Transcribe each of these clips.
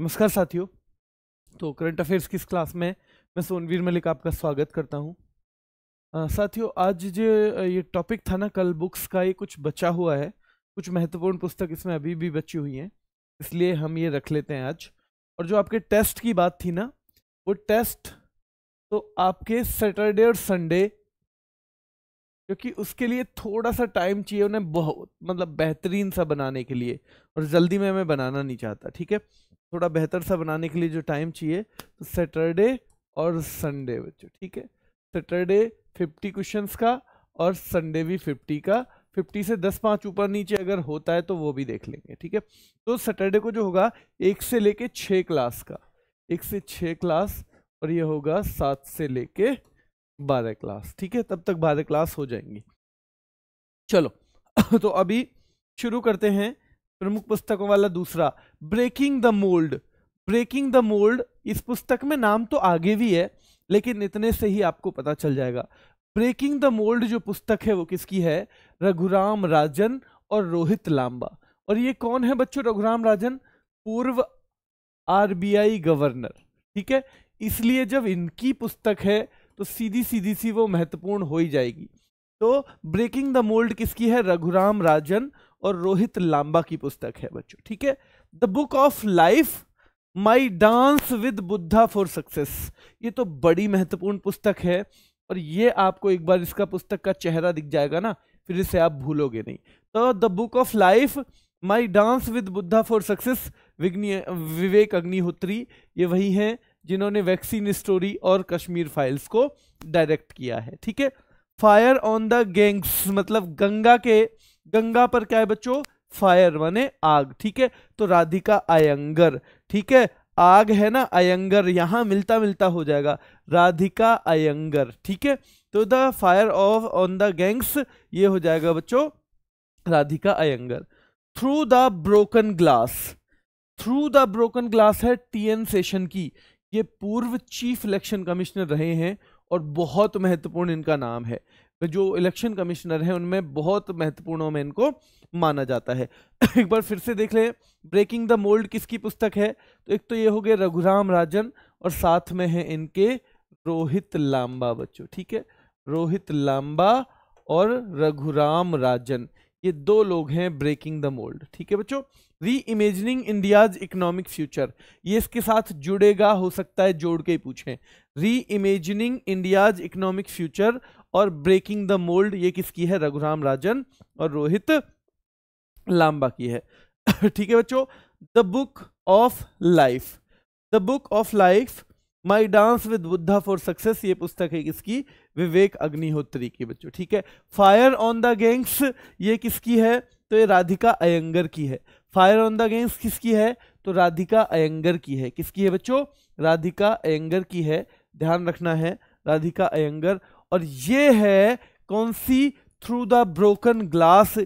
नमस्कार साथियों। तो करंट अफेयर्स की इस क्लास में मैं सोनवीर मलिक आपका स्वागत करता हूँ। साथियों, आज जो ये टॉपिक था ना, कल बुक्स का ये कुछ बचा हुआ है। कुछ महत्वपूर्ण पुस्तक इसमें अभी भी बची हुई हैं, इसलिए हम ये रख लेते हैं आज। और जो आपके टेस्ट की बात थी ना, वो टेस्ट तो आपके सैटरडे और संडे क्योंकि उसके लिए थोड़ा सा टाइम चाहिए उन्हें बहुत मतलब बेहतरीन सा बनाने के लिए। और जल्दी में मैं बनाना नहीं चाहता, ठीक है? थोड़ा बेहतर सा बनाने के लिए जो टाइम चाहिए तो सैटरडे और संडे बच्चों, ठीक है? सैटरडे फिफ्टी क्वेश्चंस का और संडे भी फिफ्टी का। फिफ्टी से दस पाँच ऊपर नीचे अगर होता है तो वो भी देख लेंगे, ठीक है? तो सैटरडे को जो होगा, एक से लेके छः क्लास का। एक से छः क्लास और ये होगा सात से लेके बारह क्लास ठीक है? तब तक बारह क्लास हो जाएँगी। चलो तो अभी शुरू करते हैं। प्रमुख पुस्तकों वाला दूसरा breaking the mould breaking the mould इस पुस्तक में नाम तो आगे भी है, लेकिन इतने से ही आपको पता चल जाएगा। ब्रेकिंग द मोल्ड जो पुस्तक है वो किसकी है? रघुराम राजन और रोहित लांबा। और ये कौन है बच्चों रघुराम राजन? पूर्व आरबीआई गवर्नर, ठीक है? इसलिए जब इनकी पुस्तक है तो सीधी सीधी सी वो महत्वपूर्ण हो ही जाएगी। तो ब्रेकिंग द मोल्ड किसकी है? रघुराम राजन और रोहित लांबा की पुस्तक है, बच्चों, ठीक है? The book of life my dance with Buddha for success ये तो बड़ी महत्वपूर्ण पुस्तक है और ये आपको एक बार इसका पुस्तक का चेहरा दिख जाएगा ना, फिर इसे आप भूलोगे नहीं। तो the book of life my dance with Buddha for success Vivek Agnihotri ये वही हैं जिन्होंने वैक्सीन स्टोरी और कश्मीर फाइल्स को डायरेक्ट किया है, ठीक है? फायर ऑन द गैंग्स मतलब गंगा के गंगा पर क्या है बच्चों? फायर माने आग, ठीक है? तो राधिका अयंगर, ठीक है? आग है ना, अयंगर, यहाँ मिलता मिलता हो जाएगा। राधिका अयंगर, ठीक है? तो the fire of on the Ganges, ये हो जाएगा बच्चों, Radhika Iyengar. Through the broken glass through the broken glass है टीएन सेशन की। ये पूर्व चीफ इलेक्शन कमिश्नर रहे हैं और बहुत महत्वपूर्ण इनका नाम है। जो इलेक्शन कमिश्नर हैं, उनमें बहुत महत्वपूर्णों में इनको माना जाता है। एक बार फिर से देख लें ब्रेकिंग द मोल्ड किसकी पुस्तक है? तो एक तो ये हो गया रघुराम राजन और साथ में है इनके रोहित लांबा बच्चों, ठीक है? रोहित लांबा और रघुराम राजन, ये दो लोग हैं ब्रेकिंग द मोल्ड ठीक है बच्चों? री इमेजिनिंग इंडियाज इकोनॉमिक फ्यूचर ये इसके साथ जुड़ेगा, हो सकता है जोड़ के ही पूछें। Reimagining India's economic future और ब्रेकिंग द मोल्ड ये किसकी है? रघुराम राजन और रोहित लांबा की है। ठीक है बच्चों the book of life the book of life my dance with Buddha for success ये पुस्तक है किसकी? विवेक अग्निहोत्री की बच्चों, ठीक है। फायर ऑन द गैंग्स ये किसकी है? तो ये राधिका अयंगर की है। फायर ऑन द गैंग्स किसकी है? तो राधिका अयंगर की है। किसकी है बच्चों? राधिका अयंगर की है। ध्यान रखना है, राधिका अयंगर और ये है कौन सी? थ्रू द ब्रोकन ग्लास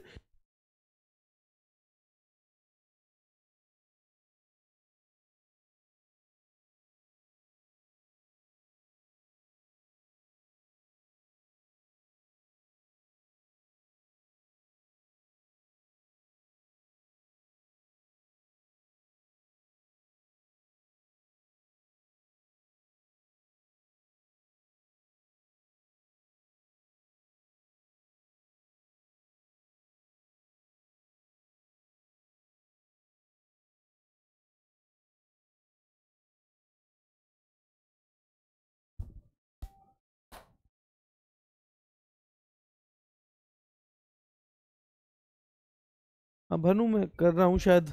हाँ भनू मैं कर रहा हूँ शायद।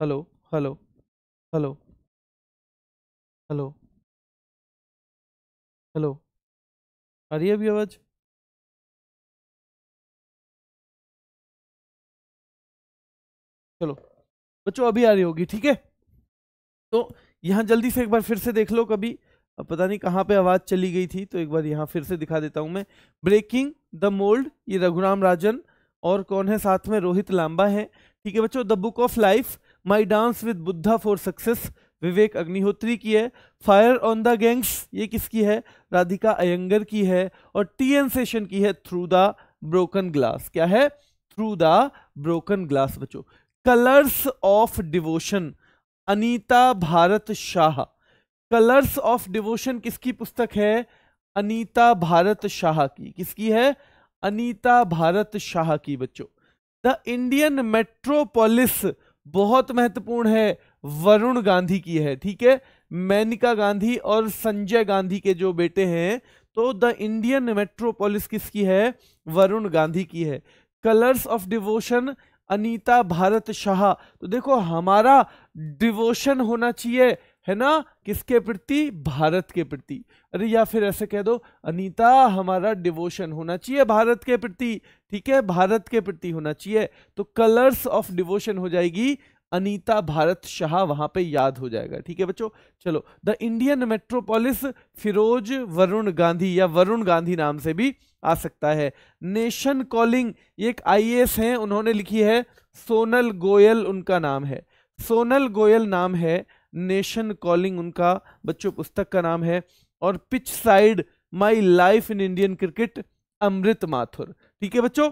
Hello hello hello hello hello, आ रही है अभी आवाज़? चलो। बच्चों, अभी आ रही होगी, ठीक है? तो यहाँ जल्दी से एक बार फिर से देख लो कभी। अब पता नहीं कहाँ पे आवाज़ चली गई थी तो एक बार यहाँ फिर से दिखा देता हूँ मैं। ब्रेकिंग द मोल्ड ये रघुराम राजन और कौन है साथ में? रोहित लांबा है, ठीक है बच्चों? The book of life my dance with Buddha for success Vivek Agnihotri की है। फायर ऑन द गैंग्स ये किसकी है? राधिका अयंगर की है और टी एन सेशन की है। थ्रू द ब्रोकन ग्लास क्या है? थ्रू द ब्रोकन ग्लास बच्चों। Colours of devotion Anita Bharat Shah colours of devotion किसकी पुस्तक है? अनीता भारत शाह की। किसकी है? अनीता भारत शाह की, बच्चों। द इंडियन मेट्रोपोलिस बहुत महत्वपूर्ण है। वरुण गांधी की है, ठीक है? मैनिका गांधी और संजय गांधी के जो बेटे हैं तो द इंडियन मेट्रोपोलिस किसकी है? वरुण गांधी की है। Colours of devotion Anita Bharat Shah. तो देखो, हमारा डिवोशन होना चाहिए, है ना? किसके प्रति? भारत के प्रति। अरे, या फिर ऐसे कह दो, अनीता, हमारा डिवोशन होना चाहिए भारत के प्रति, ठीक है? भारत के प्रति होना चाहिए। तो कलर्स ऑफ़ डिवोशन हो जाएगी अनीता भारत शाह वहाँ पे याद हो जाएगा। ठीक है बच्चों? चलो, the Indian metropolis Feroze Varun Gandhi या वरुण गांधी नाम से भी आ सकता है। नेशन कॉलिंग, ये एक आईएएस हैं, उन्होंने लिखी है। सोनल गोयल उनका नाम है। सोनल गोयल नाम है, नेशन कॉलिंग उनका, बच्चों, पुस्तक का नाम है। और pitch side my life in Indian cricket, Amrit Mathur. ठीक है बच्चों?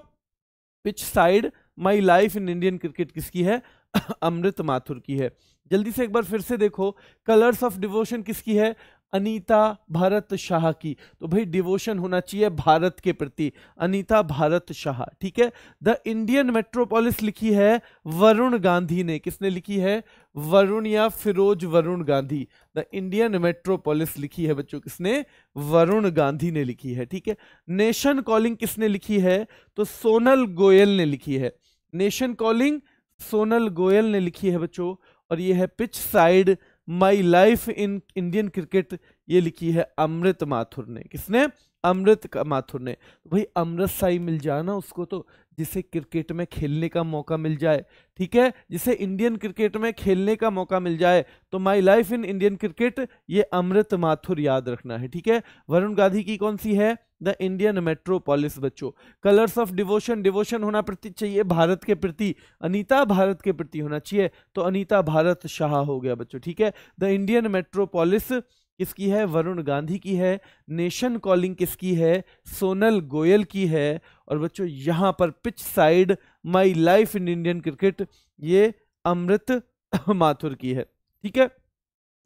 Pitch side my life in Indian cricket किसकी है? अमृत माथुर की है। जल्दी से एक बार फिर से देखो कलर्स ऑफ़ डिवोशन किसकी है? अनीता भारत शाह की। तो भाई डिवोशन होना चाहिए भारत के प्रति। अनीता भारत शाह, ठीक है? द इंडियन मेट्रोपोलिस लिखी है वरुण गांधी ने। किसने लिखी है? वरुण या Feroze Varun Gandhi. The Indian metropolis लिखी है बच्चों किसने? वरुण गांधी ने लिखी है, ठीक है? नेशन कॉलिंग किसने लिखी है? तो सोनल गोयल ने लिखी है। नेशन कॉलिंग सोनल गोयल ने लिखी है बच्चों, और ये है pitch side my life in Indian cricket. ये लिखी है अमृत माथुर ने। किसने? अमृत माथुर ने। भाई अमृत साई मिल जाना उसको तो जिसे क्रिकेट में खेलने का मौका मिल जाए, ठीक है? जिसे इंडियन क्रिकेट में खेलने का मौका मिल जाए तो my life in Indian cricket ये अमृत माथुर याद रखना है, ठीक है? वरुण गांधी की कौन सी है? द इंडियन मेट्रोपोलिस बच्चों। कलर्स ऑफ़ डिवोशन डिवोशन होना प्रति चाहिए, भारत के प्रति। अनीता भारत के प्रति होना चाहिए तो अनीता भारत शाह हो गया, बच्चों, ठीक है? द इंडियन मेट्रोपोलिस किसकी है? वरुण गांधी की है। नेशन कॉलिंग किसकी है? सोनल गोयल की है। और बच्चों, यहाँ पर pitch side my life in Indian cricket, ये अमृत माथुर की है। ठीक है?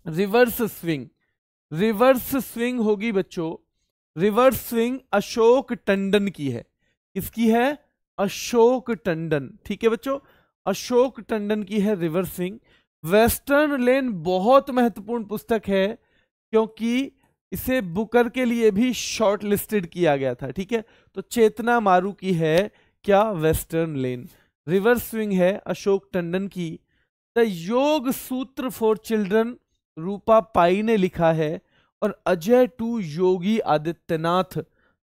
Reverse swing. रिवर्स स्विंग होगी बच्चों, रिवर्स स्विंग अशोक टंडन की है। किसकी है? अशोक टंडन। ठीक है बच्चों, अशोक टंडन की है रिवर्स स्विंग। वेस्टर्न लेन बहुत महत्वपूर्ण पुस्तक है। क्योंकि इसे बुकर के लिए भी शॉर्ट लिस्टेड किया गया था, ठीक है? तो चेतना मारू की है क्या वेस्टर्न लेन? रिवर्स स्विंग है अशोक टंडन की। द योग सूत्र फॉर चिल्ड्रन, रूपा पाई ने लिखा है और अजय टू योगी आदित्यनाथ,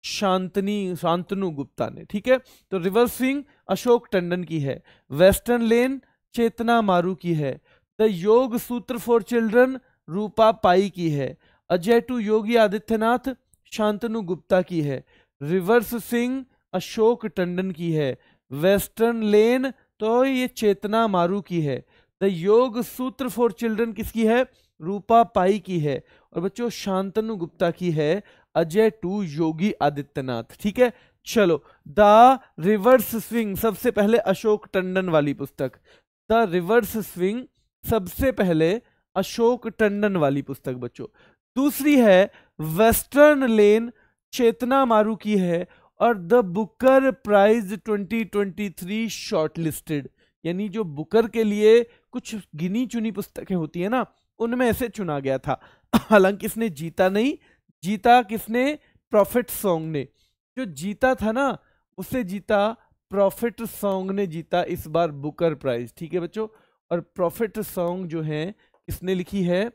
शांतनी, शांतनु गुप्ता ने, ठीक है? तो रिवर्स स्विंग अशोक टंडन की है। वेस्टर्न लेन चेतना मारू की है। द योग सूत्र फॉर चिल्ड्रन रूपा पाई की है। अजय टू योगी आदित्यनाथ, शांतनु गुप्ता की है। रिवर्स सिंह, अशोक टंडन की है। वेस्टर्न लेन तो ये चेतना मारू की है। द योग सूत्र फॉर चिल्ड्रन किसकी है? रूपा पाई की है। और बच्चों, शांतनु गुप्ता की है। अजय टू योगी आदित्यनाथ, ठीक है? चलो, द रिवर्स स्विंग, सबसे पहले अशोक टंडन वाली पुस्तक। द रिवर्स स्विंग, सबसे पहले अशोक टंडन वाली पुस्तक, बच्चों। दूसरी है, वेस्टर्न लेन चेतना मारू की है और the Booker Prize 2023 shortlisted यानी जो बुकर के लिए कुछ गिनी चुनी पुस्तकें होती है ना, उनमें से चुना गया था। हालाँकि इसने जीता नहीं, जीता किसने? प्रॉफिट सॉन्ग ने। जो जीता था ना, उसे जीता प्रॉफिट सॉन्ग ने जीता इस बार बुकर प्राइज। ठीक है बच्चों? और प्रॉफिट सॉन्ग जो है किसने लिखी है?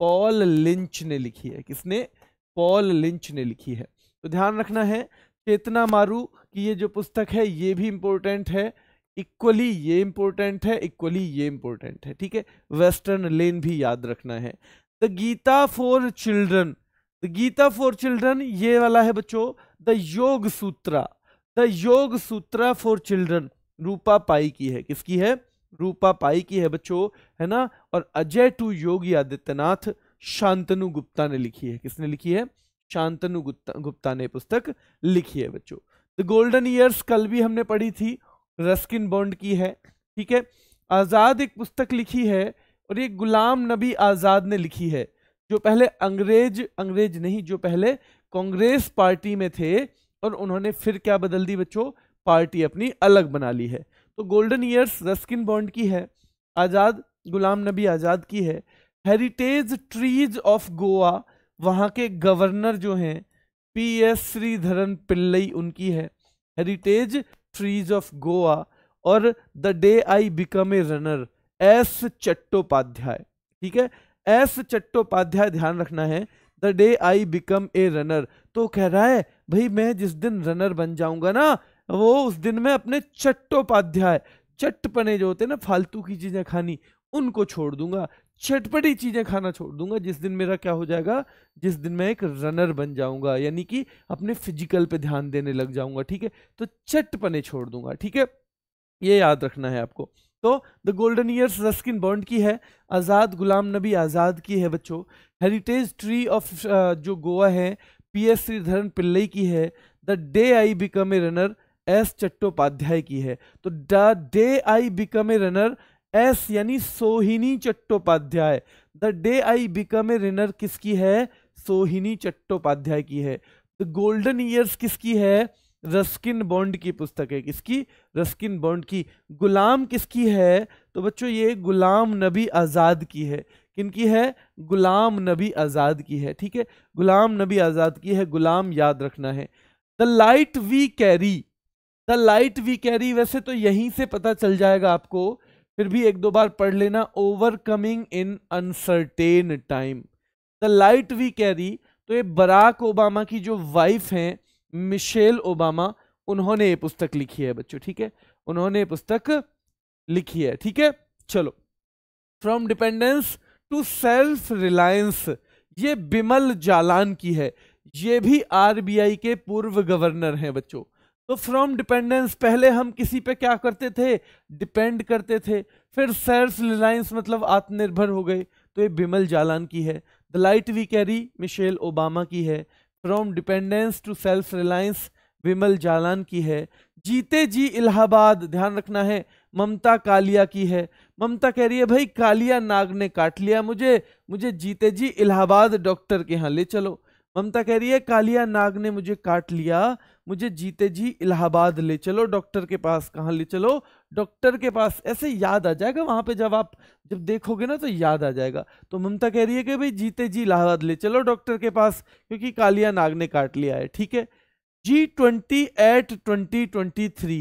पॉल लिंच ने लिखी है। किसने? पॉल लिंच ने लिखी है। तो ध्यान रखना है, चेतना मारू की ये जो पुस्तक है, ये भी इंपॉर्टेंट है। इक्वली ये इंपॉर्टेंट है इक्वली ये इंपॉर्टेंट है। ठीक है? वेस्टर्न लेन भी याद रखना है। The Gita for children the Gita for children ये वाला है बच्चों द योग सूत्रा द योग सूत्रा फॉर चिल्ड्रन रूपा पाई की है। किसकी है? रूपा पाई की है बच्चों, है ना? और अजय टू योगी आदित्यनाथ शांतनु गुप्ता ने लिखी है। किसने लिखी है? शांतनु गुप्ता गुप्ता ने पुस्तक लिखी है बच्चों। द गोल्डन ईयर्स कल भी हमने पढ़ी थी रस्किन बॉन्ड की है, ठीक है? आज़ाद एक पुस्तक लिखी है और ये गुलाम नबी आज़ाद ने लिखी है, जो पहले अंग्रेज़ अंग्रेज़ नहीं, जो पहले कांग्रेस पार्टी में थे और उन्होंने फिर क्या बदल दी बच्चों? पार्टी अपनी अलग बना ली है। तो गोल्डन ईयर्स रस्किन बॉन्ड की है, आज़ाद गुलाम नबी आज़ाद की है। हेरिटेज ट्रीज ऑफ़ गोवा वहाँ के गवर्नर जो हैं पी एस श्रीधरन पिल्लई उनकी है। हेरिटेज ट्रीज ऑफ़ गोवा और the day I become a runner S Chattopadhyay ठीक है? एस चट्टोपाध्याय ध्यान रखना है the day I become a runner तो कह रहा है, भाई, मैं जिस दिन रनर बन जाऊँगा ना, वो उस दिन मैं अपने चट्टोपाध्याय चट्टपने जो होते हैं ना, फालतू की चीज़ें खानी उनको छोड़ दूँगा। चटपटी चीज़ें खाना छोड़ दूँगा। जिस दिन मेरा क्या हो जाएगा? जिस दिन मैं एक रनर बन जाऊँगा, यानी कि अपने फ़िज़िकल पे ध्यान देने लग जाऊँगा, ठीक है? तो चटपने छोड़ दूँगा, ठीक है? ये याद रखना है आपको। तो the golden years Ruskin Bond की है, आज़ाद गुलाम नबी आज़ाद की है, बच्चों। हेरिटेज ट्री ऑफ़ जो गोवा है, पी एस श्रीधरन पिल्लई की है। The day I become a runner, S Chattopadhyay की है। तो the day I become a runner S यानी Sohini Chattopadhyay. The day I become a runner किसकी है? सोहिनी चट्टोपाध्याय की है। द गोल्डन ईयर्स किसकी है? रस्किन बॉन्ड की पुस्तक है किसकी? रस्किन बॉन्ड की। गुलाम किसकी है? तो बच्चों ये गुलाम नबी आज़ाद की है। किनकी है? गुलाम नबी आज़ाद की है, ठीक है? गुलाम नबी आज़ाद की है, गुलाम याद रखना है। The light we carry. The light we carry, वैसे तो यहीं से पता चल जाएगा आपको फिर भी एक दो बार पढ़ लेना overcoming in uncertain time the light we carry तो ये बराक ओबामा की जो वाइफ हैं, मिशेल ओबामा, उन्होंने ये पुस्तक लिखी है बच्चों, ठीक है? उन्होंने ये पुस्तक लिखी है, ठीक है? चलो। From dependence to self reliance ये बिमल जालान की है। ये भी आरबीआई के पूर्व गवर्नर हैं बच्चों। तो फ्रॉम डिपेंडेंस पहले हम किसी पे क्या करते थे? डिपेंड करते थे। फिर सेल्फ रिलायंस मतलब आत्मनिर्भर हो गए। तो ये बिमल जालान की है। The light we carry Michelle Obama की है। From dependence to self reliance Vimal Jalan की है। जीते जी इलाहाबाद, ध्यान रखना है, ममता कालिया की है। ममता कह रही है, भाई कालिया नाग ने काट लिया। मुझे मुझे जीते जी इलाहाबाद डॉक्टर के यहाँ ले चलो। ममता कह रही है, कालिया नाग ने मुझे काट लिया, मुझे जीते जी इलाहाबाद ले चलो, डॉक्टर के पास कहाँ ले चलो, डॉक्टर के पास। ऐसे याद आ जाएगा वहाँ पे जब आप, जब देखोगे ना तो याद आ जाएगा। तो ममता कह रही है कि भाई, जीते जी इलाहाबाद ले चलो डॉक्टर के पास, क्योंकि कालिया नाग ने काट लिया है। ठीक है? G twenty at twenty twenty three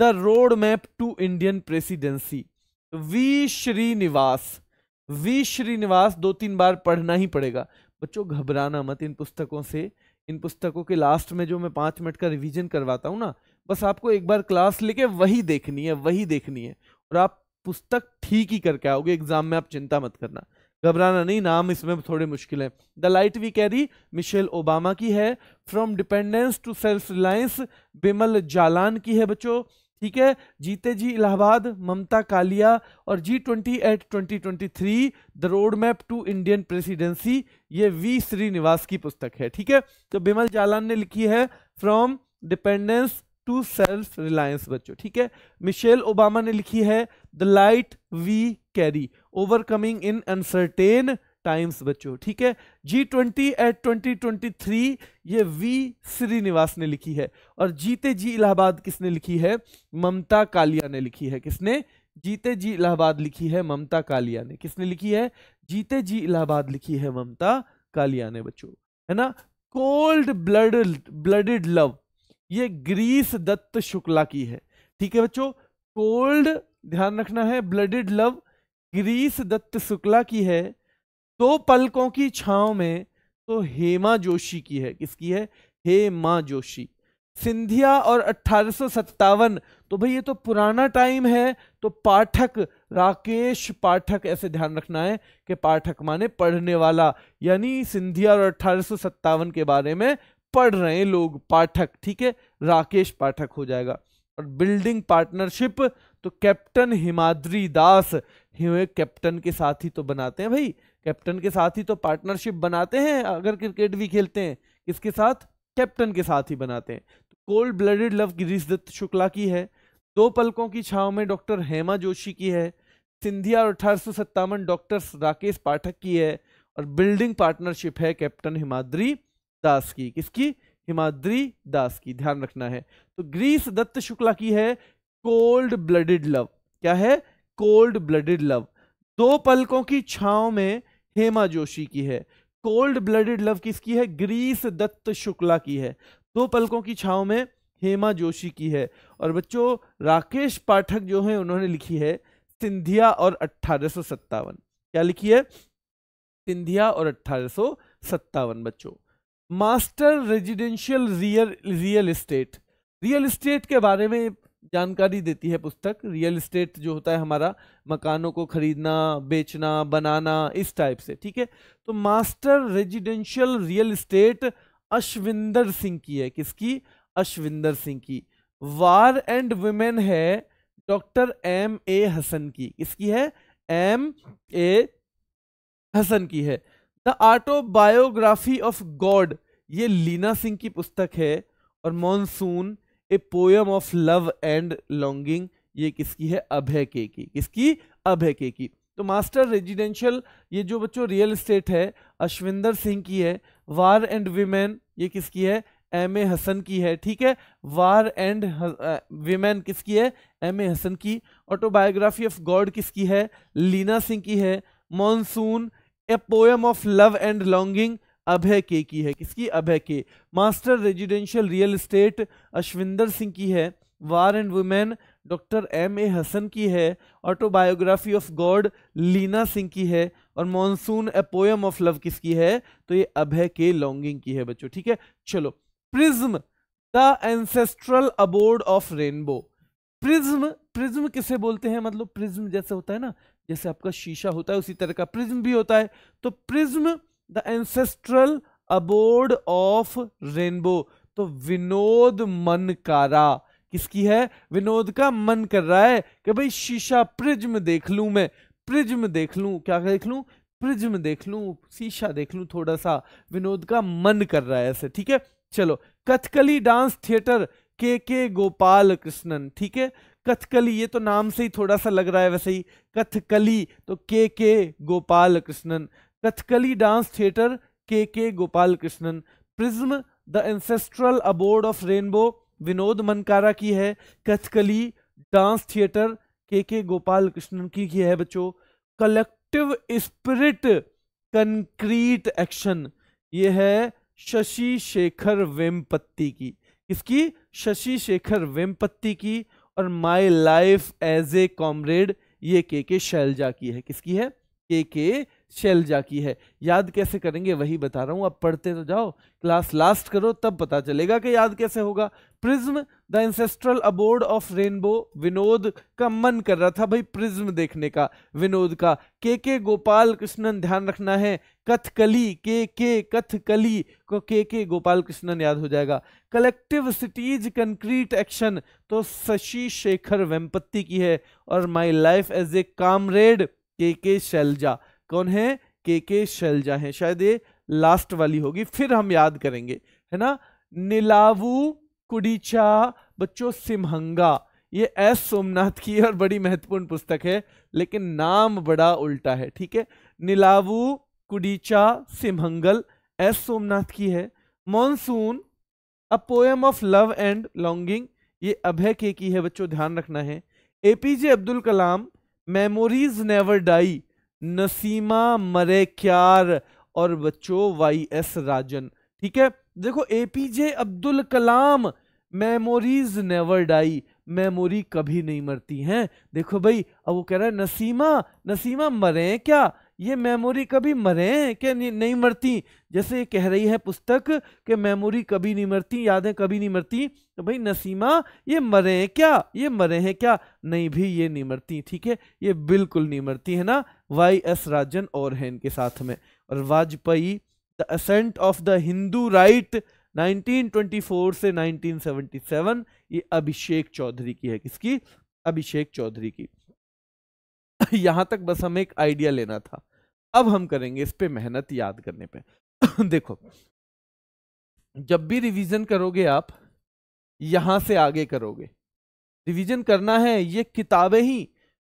the road map to Indian presidency V Srinivas V Srinivas दो तीन बार पढ़ना ही पड़ेगा। बच्चों, घबराना मत इन पुस्तकों से। इन पुस्तकों के लास्ट में जो मैं पाँच मिनट का रिवीजन करवाता हूँ ना, बस आपको एक बार क्लास लेके वही देखनी है, वही देखनी है। और आप पुस्तक ठीक ही करके आओगे एग्ज़ाम में आप चिंता मत करना। घबराना नहीं, नाम इसमें थोड़े मुश्किल है। The light we carry Michelle Obama की है। From dependence to self reliance Bimal Jalan की है बच्चों। ठीक है? जीते जी इलाहाबाद, ममता कालिया और G twenty at twenty twenty three the road map to Indian presidency ये वी श्रीनिवास की पुस्तक है, ठीक है? तो बिमल जालान ने लिखी है from dependence to self reliance बच्चों, ठीक है? मिशेल ओबामा ने लिखी है the light we carry overcoming in uncertain times बच्चों, ठीक है? G twenty at twenty twenty three ये वी श्रीनिवास ने लिखी है। और जीते जी इलाहाबाद किसने लिखी है? ममता कालिया ने लिखी है। किसने? जीते जी इलाहाबाद लिखी है ममता कालिया ने। किसने लिखी है? जीते जी इलाहाबाद लिखी है ममता कालिया ने, बच्चों। है ना? कोल्ड ब्लड ब्लडेड लव ये ग्रीस दत्त शुक्ला की है। ठीक है बच्चों? कोल्ड ध्यान रखना है blooded love Greece Dutt Shukla की है। दो पलकों की छाव में तो हेमा जोशी की है। किसकी है? हेमा जोशी। सिंधिया और अट्ठारह तो भाई ये तो पुराना टाइम है तो पाठक, राकेश पाठक, ऐसे ध्यान रखना है कि पाठक माने पढ़ने वाला, यानी सिंधिया और अट्ठारह के बारे में पढ़ रहे हैं लोग, पाठक, ठीक है? राकेश पाठक हो जाएगा। और बिल्डिंग पार्टनरशिप तो कैप्टन हिमाद्री दास कैप्टन के साथ ही तो बनाते हैं भाई। कैप्टन के साथ ही तो पार्टनरशिप बनाते हैं, अगर क्रिकेट भी खेलते हैं। किसके साथ? कैप्टन के साथ ही बनाते हैं। Cold blooded love Girish Dutt Shukla की है। दो पलकों की छाव में डॉक्टर हेमा जोशी की है। सिंधिया और अठारह सौ सत्तावन डॉक्टर राकेश पाठक की है। और बिल्डिंग पार्टनरशिप है कैप्टन हिमाद्री दास की। किसकी? हिमाद्री दास की। ध्यान रखना है। तो ग्रीस दत्त शुक्ला की है कोल्ड ब्लडेड लव क्या है? Cold blooded love. दो पलकों की छाव में हेमा जोशी की है। कोल्ड ब्लडेड लव किसकी है? ग्रीस दत्त शुक्ला की है। दो पलकों की छाव में हेमा जोशी की है। और बच्चों, राकेश पाठक जो है, उन्होंने लिखी है सिंधिया और अट्ठारह क्या लिखी है? सिंधिया और अट्ठारह बच्चों। Master residential real real estate real estate के बारे में जानकारी देती है पुस्तक। रियल इस्टेट जो होता है हमारा, मकानों को खरीदना, बेचना, बनाना, इस टाइप से, ठीक है? तो master residential real estate Ashwinder Singh की है। किसकी? अश्विंदर सिंह की। वार एंड वुमेन है डॉक्टर एम ए हसन की। किसकी है? एम ए हसन की है। The autobiography of God. ये लीना सिंह की पुस्तक है और monsoon a poem of love and longing, ये किसकी है? अभय के की। किसकी? अभय के की। तो मास्टर रेजिडेंशियल, ये जो बच्चों रियल एस्टेट है, अश्विंदर सिंह की है, वार एंड विमेन, ये किसकी है? एम ए हसन की है, ठीक है? वार एंड विमेन किसकी है? एम ए हसन की। ऑटोबायोग्राफी ऑफ़ गॉड किसकी है? लीना सिंह की है। Monsoon, a poem of love and longing Abhay K की है? किसकी Abhay K? Master residential real estate Ashwinder Singh की है, war and women doctor M A Hasan की है, autobiography of God Leena Singh की है और monsoon a poem of love किसकी है? तो ये अभय के लॉन्गिंग की है बच्चों, ठीक है? चलो, prism, the ancestral abode of rainbow. Prism prism किसे बोलते हैं? मतलब प्रिज्म जैसे होता है ना, जैसे आपका शीशा होता है, उसी तरह का प्रिज्म भी होता है। तो prism the ancestral abode of rainbow. तो विनोद मनकारा, किसकी है? विनोद का मन कर रहा है कि भाई शीशा प्रिज्म देख लूँ मैं, प्रिज्म देख लूँ, क्या देख लूँ? प्रिज्म देख लूँ, शीशा देख लूँ थोड़ा सा विनोद का मन कर रहा है ऐसे, ठीक है? चलो, Kathakali dance theatre, K K Gopal Krishnan, ठीक है? कथकली, ये तो नाम से ही थोड़ा सा लग रहा है वैसे ही। कथकली तो K K Gopal Krishnan. Kathakali dance theatre K K Gopal Krishnan prism the ancestral abode of rainbow Vinod Mankara की है। Kathakali dance theatre K K Gopal Krishnan की, की है बच्चों। Collective spirit concrete action. ये है शशि शेखर वेमपत्ति की। किसकी? शशि शेखर वेमपत्ति की और my life as a comrade K K के शैलजा की है। किसकी है? के के शैलजा की है। याद कैसे करेंगे? वही बता रहा हूँ। अब पढ़ते तो जाओ, क्लास लास्ट करो, तब पता चलेगा कि याद कैसे होगा। Prism, the ancestral abode of rainbow, Vinod का मन कर रहा था भाई प्रिज्म देखने का, विनोद का। के के गोपाल कृष्णन, ध्यान रखना है। कथकली के के कथकली को के के गोपाल कृष्णन याद हो जाएगा। कलेक्टिव सिटीज़, कंक्रीट एक्शन तो शशि शेखर वेम्पत्ति की है। और my life as a comrade, K K Shailaja. कौन है? के के शैलजा है। शायद ये लास्ट वाली होगी। फिर हम याद करेंगे, है ना? नीलावू कुडीचा बच्चों सिमहंगा ये एस सोमनाथ की और बड़ी महत्वपूर्ण पुस्तक है, लेकिन नाम बड़ा उल्टा है, ठीक है? नीलावू कुडीचा सिमहंगल एस सोमनाथ की है। Monsoon a poem of love and longing ये अभय के की है, बच्चों, ध्यान रखना है। APJ Abdul Kalam memories never die Naseema, Marikar और बच्चों, वाई एस राजन। ठीक है? देखो, A P J Abdul Kalam memories never die memory कभी नहीं मरती हैं। देखो भाई, अब वो कह रहा है, नसीमा नसीमा मरे क्या? ये मेमोरी कभी मरे नहीं, नहीं मरती? जैसे कह रही है पुस्तक कि मेमोरी कभी नहीं मरती यादें कभी नहीं मरती तो भाई नसीमा ये मरे हैं क्या? ये मरे हैं क्या? नहीं भी ये नहीं मरती ठीक है? ये बिल्कुल नहीं मरती है ना? वाई एस राजन और है इनके साथ में। और Vajpayee the ascent of the Hindu right 1924 से 1977 ये अभिषेक चौधरी की है किसकी? अभिषेक चौधरी की। यहाँ तक बस हमें एक आइडिया लेना था। अब हम करेंगे इस पे मेहनत याद करने पे। देखो, जब भी रिवीजन करोगे आप, यहाँ से आगे करोगे। रिवीजन करना है, ये किताबें ही।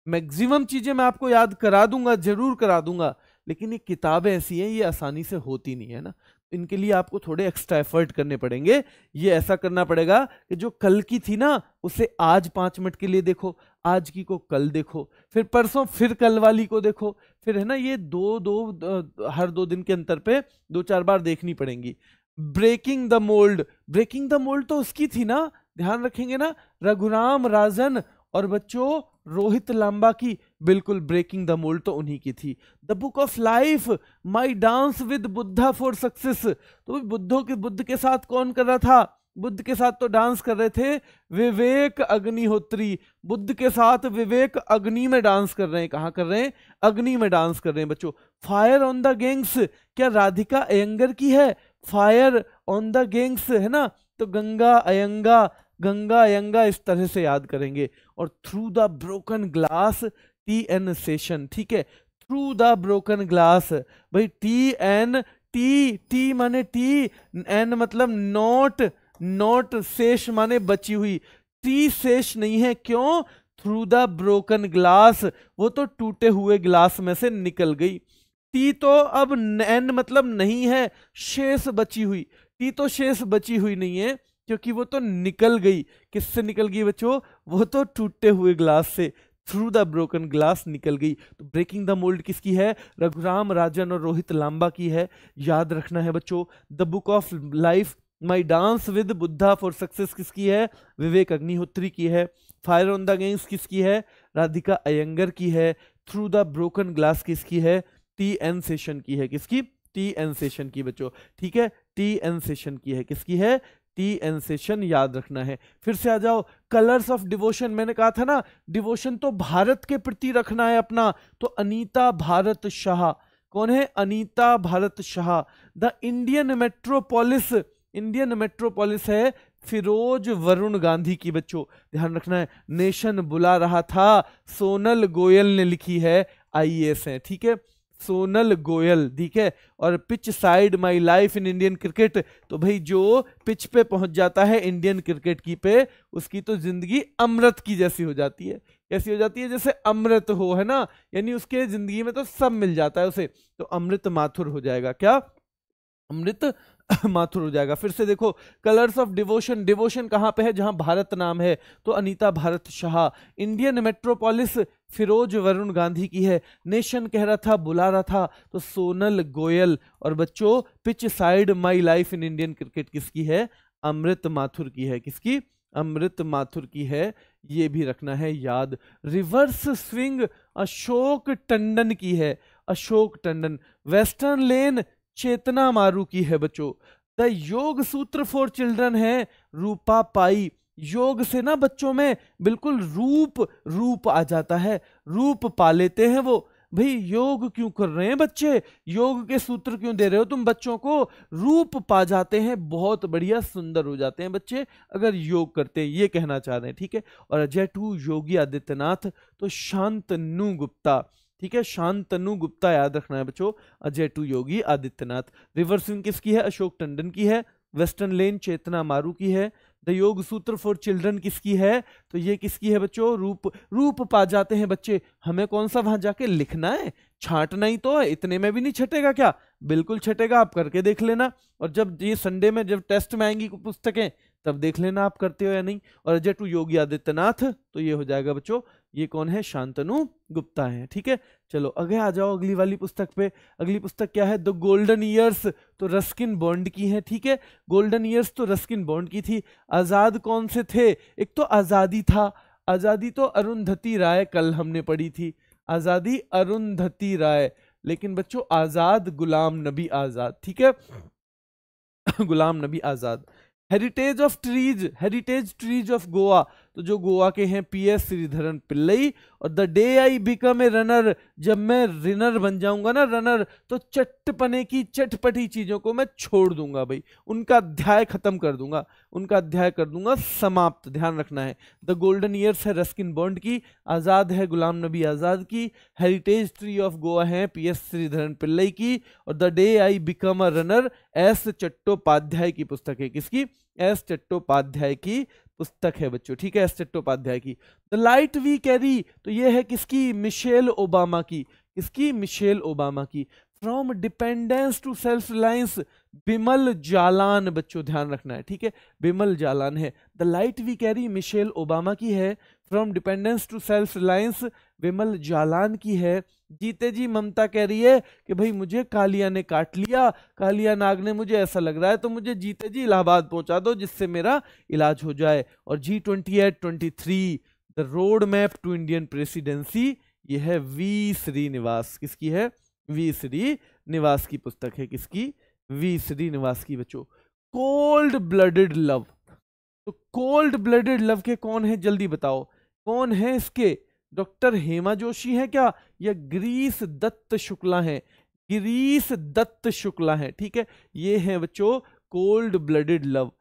मैक्सिमम चीज़ें मैं आपको याद करा दूँगा, ज़रूर करा दूँगा, लेकिन ये किताबें ऐसी हैं, ये आसानी से होती नहीं है ना। इनके लिए आपको थोड़े एक्स्ट्रा एफर्ट करने पड़ेंगे। ये ऐसा करना पड़ेगा कि जो कल की थी ना, उसे आज पाँच मिनट के लिए देखो। आज की को कल देखो, फिर परसों फिर कल वाली को देखो, फिर है ना ये दो दो हर दो दिन के अंतर पे दो चार बार देखनी पड़ेंगी। Breaking the mould, breaking the mould तो उसकी थी ना, ध्यान रखेंगे ना, रघुराम राजन और बच्चों रोहित लांबा की, बिल्कुल ब्रेकिंग द मोल्ड तो उन्हीं की थी। The book of life my dance with Buddha for success तो बुद्धों के, बुद्ध के साथ कौन कर रहा था? बुद्ध के साथ तो डांस कर रहे थे, विवेक अग्निहोत्री। बुद्ध के साथ विवेक अग्नि में डांस कर रहे हैं। कहाँ कर रहे हैं? अग्नि में डांस कर रहे हैं बच्चों। Fire on the Ganges. क्या राधिका अयंगर की है? फायर ऑन द गैंग्स, है ना? तो गंगा अयंगा गंगा अयंगा इस तरह से याद करेंगे। और through the broken glass T N Seshan ठीक है? थ्रू द ब्रोकन ग्लास भाई टी एन टी टी माने टी एन मतलब नोट नोट शेष माने बची हुई। टी शेष नहीं है, क्यों? थ्रू द ब्रोकन ग्लास वो तो टूटे हुए ग्लास में से निकल गई। टी तो अब एन मतलब नहीं है, शेष बची हुई। टी तो शेष बची हुई नहीं है, क्योंकि वो तो निकल गई। किससे निकल गई बच्चों? वो तो टूटे हुए ग्लास से थ्रू द ब्रोकन ग्लास निकल गई। तो ब्रेकिंग द मोल्ड किसकी है? रघुराम, राजन और रोहित लांबा की है। याद रखना है बच्चों the book of life my dance with Buddha for success किसकी है? विवेक अग्निहोत्री की है। फायर ऑन द गेम्स किसकी है? राधिका अयंगर की है। थ्रू द ब्रोकन ग्लास किसकी है? टी एन सेशन की है किसकी? टी एन सेशन की बच्चों। ठीक है? टी एन सेशन की है किसकी है? टी एन सेशन याद रखना है। फिर से आ जाओ। कलर्स ऑफ़ डिवोशन, मैंने कहा था ना, डिवोशन तो भारत के प्रति रखना है अपना। तो अनीता भारत शाह। कौन है? Anita Bharat Shah. The Indian metropolis Indian metropolis है फिरोज वरुण गांधी की, बच्चों। ध्यान रखना है नेशन बुला रहा था, सोनल गोयल ने लिखी है आईएएस है, ठीक है? सोनल गोयल, ठीक है? और pitch side my life in Indian cricket तो भाई जो पिच पे पहुँच जाता है इंडियन क्रिकेट की पे, उसकी तो ज़िंदगी अमृत की जैसी हो जाती है। कैसी हो जाती है? जैसे अमृत हो, है ना? यानी उसके ज़िंदगी में तो सब मिल जाता है उसे। तो अमृत माथुर हो जाएगा। क्या? अमृत माथुर हो जाएगा। फिर से देखो कलर्स ऑफ़ डिवोशन डिवोशन कहाँ पे है? जहाँ भारत नाम है तो अनीता भारत शाह। इंडियन मेट्रोपोलिस फिरोज वरुण गांधी की है। नेशन कह रहा था, बुला रहा था तो सोनल गोयल। और बच्चों pitch side my life in Indian cricket किसकी है? अमृत माथुर की है। किसकी? अमृत माथुर की है। ये भी रखना है याद। रिवर्स स्विंग अशोक टंडन की है। अशोक टंडन। वेस्टर्न लेन चेतना मारू की है बच्चों। द योग सूत्र फॉर चिल्ड्रन है रूपा पाई योग से ना बच्चों में बिल्कुल रूप रूप आ जाता है। रूप पा लेते हैं वो। भाई, योग क्यों कर रहे हैं बच्चे? योग के सूत्र क्यों दे रहे हो तुम बच्चों को? रूप पा जाते हैं, बहुत बढ़िया सुंदर हो जाते हैं बच्चे, अगर योग करते हैं, ये कहना चाह रहे हैं, ठीक है? और अजय टू योगी आदित्यनाथ तो शांतनु गुप्ता ठीक है शांतनु गुप्ता याद रखना है बच्चों, Ajay to Yogi, Adityanath. Reverse swing किसकी है? अशोक टंडन की है, वेस्टर्न लेन चेतना मारू की है, द योग सूत्र फॉर चिल्ड्रन किसकी है? तो ये किसकी है बच्चों? रूप रूप पा जाते हैं बच्चे। हमें कौन सा वहाँ जाके लिखना है? छांटना ही तो है, इतने में भी नहीं छटेगा क्या? बिल्कुल छटेगा, आप करके देख लेना। और जब ये संडे में जब टेस्ट में आएँगी पुस्तकें, तब देख लेना आप करते हो या नहीं। और अजय टू योगी, आदित्यनाथ तो ये हो जाएगा बच्चों ये कौन है? शांतनु गुप्ता है, ठीक है? चलो, आगे आ जाओ अगली वाली पुस्तक पे। अगली पुस्तक क्या है? द गोल्डन ईयर्स तो रस्किन बॉन्ड की है, ठीक है? गोल्डन ईयर्स तो रस्किन बॉन्ड की थी। आज़ाद कौन से थे? एक तो आज़ादी था। आज़ादी तो अरुंधति राय कल हमने पढ़ी थी। आज़ादी अरुंधति राय। लेकिन बच्चों, आज़ाद गुलाम नबी आज़ाद, ठीक है? Ghulam Nabi Azad. Heritage of trees heritage trees of Goa तो जो गोवा के हैं पी एस श्रीधरन पिल्लई और the day I become a runner, जब मैं रिनर बन जाऊँगा ना रनर तो चटपने की चटपटी चीज़ों को मैं छोड़ दूँगा भाई। उनका अध्याय खत्म कर दूँगा। उनका अध्याय कर दूँगा, समाप्त। ध्यान रखना है। द गोल्डन ईयर्स है रस्किन बॉन्ड की, आज़ाद है गुलाम नबी आज़ाद की, हेरिटेज ट्री ऑफ़ गोवा है पी एस श्रीधरन पिल्लई की, और the day I become a runner, S Chattopadhyay की पुस्तक है किसकी? एस चट्टोपाध्याय की। पुस्तक है बच्चों, ठीक है एस चट्टोपाध्याय की। द लाइट वी कैरी तो ये है किसकी? मिशेल ओबामा की। किसकी? मिशेल ओबामा की। From dependence to self reliance Bimal Jalan, बच्चों, ध्यान रखना है, ठीक है? बिमल जालान है। The light we carry Michelle Obama की है। From dependence to self reliance Vimal Jalan की है। जीते जी, ममता कह रही है कि भाई मुझे कालिया ने काट लिया, कालिया नाग ने मुझे ऐसा लग रहा है तो मुझे जीते जी इलाहाबाद पहुँचा दो, जिससे मेरा इलाज हो जाए। और G twenty at twenty three the road map to Indian presidency ये है वी श्रीनिवास। किसकी है? वी श्रीनिवास की पुस्तक है किसकी? वी श्रीनिवास की बच्चों कोल्ड ब्लडेड लव तो कोल्ड ब्लडेड लव के कौन है? जल्दी बताओ। कौन है इसके? डॉक्टर हेमा जोशी है क्या? या ग्रीस दत्त शुक्ला है? ग्रीस दत्त शुक्ला है, ठीक है? ये है बच्चों कोल्ड ब्लडेड लव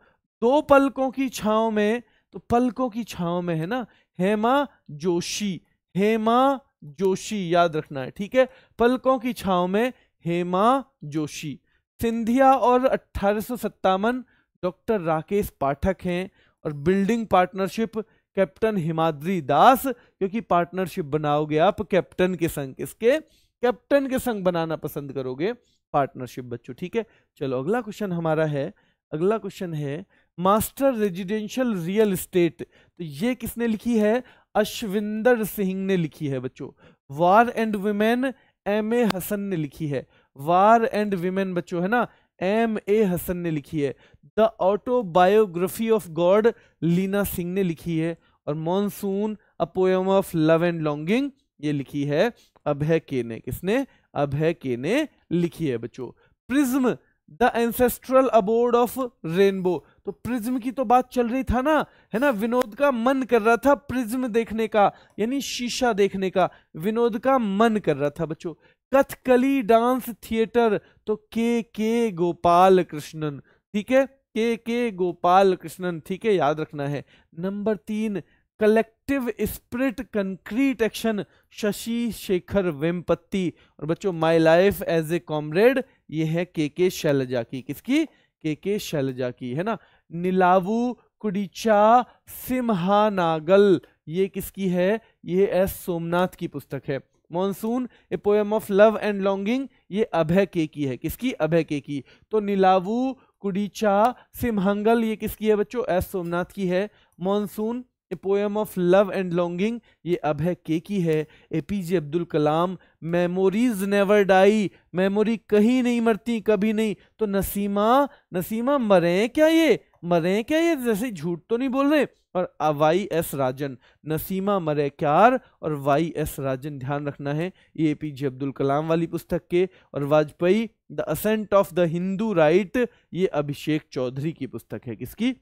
दो पलकों की छाव में तो पलकों की छाव में है ना? हेमा जोशी हेमा जोशी याद रखना है, ठीक है? पलकों की छाव में हेमा जोशी। सिंधिया और अट्ठारह डॉक्टर राकेश पाठक हैं और building partnership captain Himadri Das, क्योंकि पार्टनरशिप बनाओगे आप कैप्टन के संग, किसके? कैप्टन के संग बनाना पसंद करोगे पार्टनरशिप, बच्चों, ठीक है? चलो, अगला क्वेश्चन हमारा है, अगला क्वेश्चन है, मास्टर रेजिडेंशियल रियल एस्टेट तो ये किसने लिखी है? अश्विंदर सिंह ने लिखी है, बच्चों। War and women M A Hasan ने लिखी है। वार एंड विमेन बच्चों, है ना? एम ए हसन ने लिखी है। The autobiography of God, Leena Singh ने लिखी है और monsoon, a poem of love and longing, ये लिखी है। अभय के ने, किसने? अभय के ने लिखी है बच्चों। Prism, the ancestral abode of rainbow. तो प्रिज्म की तो बात चल रही था ना, है ना? विनोद का मन कर रहा था प्रिज्म देखने का, यानी शीशा देखने का। विनोद का मन कर रहा था बच्चों। कथकली डांस थिएटर तो के के गोपाल कृष्णन, ठीक है? के के गोपाल कृष्णन, ठीक है? याद रखना है। नंबर तीन, collective spirit concrete action, Shashi Shekhar Vempati. और बच्चों, my life as a comrade, ये है के के शैलजा की। किसकी? के के शैलजा की, है ना? नीलावू कुडिचा सिम्हानागल, ये किसकी है? ये एस सोमनाथ की पुस्तक है। Monsoon a poem of love and longing ये अभय के की है। किसकी? अभय के की। तो नीलावू, कुडीचा, सिमहंगल, ये किसकी है बच्चों? एस. सोमनाथ की है। Monsoon a poem of love and longing ये अभय के की है। A P J Abdul Kalam memories never die memory कहीं नहीं मरती, कभी नहीं। तो नसीमा नसीमा मरे क्या ये? मरे क्या ये? जैसे झूठ तो नहीं बोल रहे? और वाई एस राजन, नसीमा मरे क्यार, और वाई एस राजन ध्यान रखना है, ये ए पी जे अब्दुल कलाम वाली पुस्तक के, और Vajpayee, the ascent of the Hindu right, ये अभिषेक चौधरी की पुस्तक है। किसकी?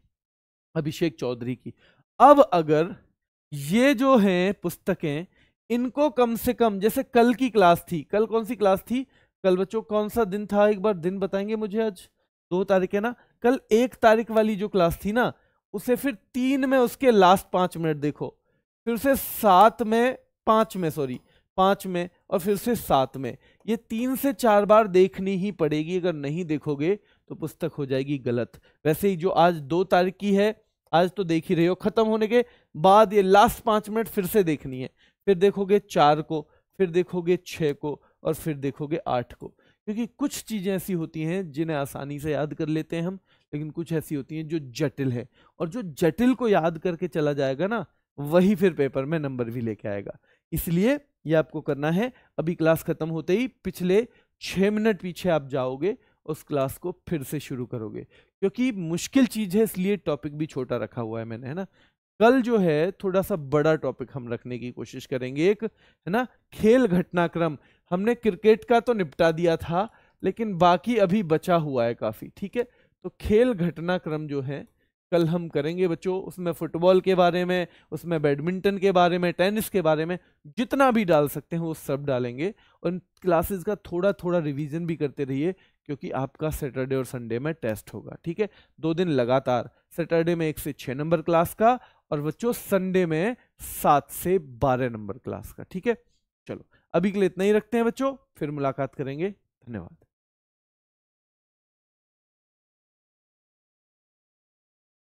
अभिषेक चौधरी की। अब अगर ये जो हैं पुस्तकें, इनको कम से कम, जैसे कल की क्लास थी, कल कौन सी क्लास थी? कल बच्चों, कौन सा दिन था? एक बार दिन बताएँगे मुझे आज? दो तारीख है ना? कल एक तारीख वाली जो क्लास थी ना, उसे फिर तीन में उसके लास्ट पाँच मिनट देखो। फिर से सात में, पाँच में सॉरी पाँच में और फिर से सात में। ये तीन से चार बार देखनी ही पड़ेगी, अगर नहीं देखोगे तो पुस्तक हो जाएगी गलत। वैसे ही जो आज दो तारीख की है, आज तो देख ही रहे हो, खत्म होने के बाद ये लास्ट पाँच मिनट फिर से देखनी है। फिर देखोगे चार को, फिर देखोगे छः को और फिर देखोगे आठ को। क्योंकि कुछ चीज़ें ऐसी होती हैं जिन्हें आसानी से याद कर लेते हैं हम, लेकिन कुछ ऐसी होती हैं जो जटिल है। और जो जटिल को याद करके चला जाएगा ना, वही फिर पेपर में नंबर भी लेके आएगा। इसलिए ये आपको करना है, अभी क्लास खत्म होते ही पिछले छः मिनट पीछे आप जाओगे, उस क्लास को फिर से शुरू करोगे। क्योंकि मुश्किल चीज़ है, इसलिए टॉपिक भी छोटा रखा हुआ है मैंने, है ना? कल जो है, थोड़ा सा बड़ा टॉपिक हम रखने की कोशिश करेंगे। एक, है ना? खेल घटनाक्रम। हमने क्रिकेट का तो निपटा दिया था, लेकिन बाकी अभी बचा हुआ है काफ़ी, ठीक है? तो खेल घटनाक्रम जो है, कल हम करेंगे बच्चों, उसमें फुटबॉल के बारे में, उसमें बैडमिंटन के बारे में, टेनिस के बारे में, जितना भी डाल सकते हैं वो सब डालेंगे उन क्लासेस का थोड़ा थोड़ा रिवीजन भी करते रहिए, क्योंकि आपका सैटरडे और संडे में टेस्ट होगा, ठीक है? दो दिन लगातार, सैटरडे में एक से छः नंबर क्लास का, और बच्चों, संडे में सात से बारह नंबर क्लास का, ठीक है? चलो अभी के लिए इतना ही रखते हैं बच्चों फिर मुलाकात करेंगे। धन्यवाद।